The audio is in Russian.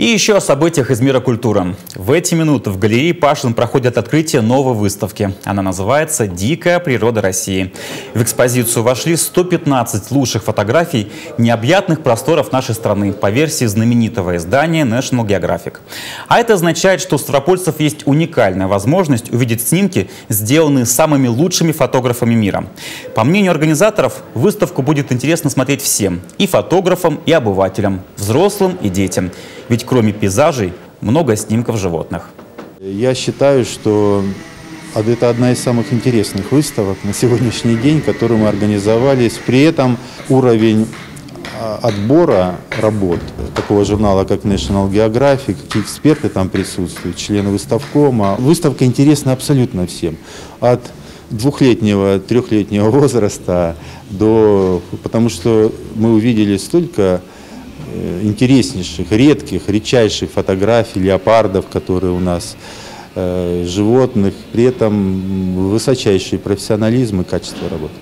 И еще о событиях из мира культуры. В эти минуты в галерее Пашин проходит открытие новой выставки. Она называется «Дикая природа России». В экспозицию вошли 115 лучших фотографий необъятных просторов нашей страны по версии знаменитого издания National Geographic. А это означает, что у ставропольцев есть уникальная возможность увидеть снимки, сделанные самыми лучшими фотографами мира. По мнению организаторов, выставку будет интересно смотреть всем – и фотографам, и обывателям, взрослым и детям. Ведь кроме пейзажей, много снимков животных. Я считаю, что это одна из самых интересных выставок на сегодняшний день, которую мы организовали. При этом уровень а, отбора работ такого журнала, как National Geographic, какие эксперты там присутствуют, члены выставкома. Выставка интересна абсолютно всем. От двухлетнего, трехлетнего возраста до... Потому что мы увидели столько интереснейших, редких, редчайших фотографий леопардов, которые у нас, э, животных, при этом высочайший профессионализм и качество работы.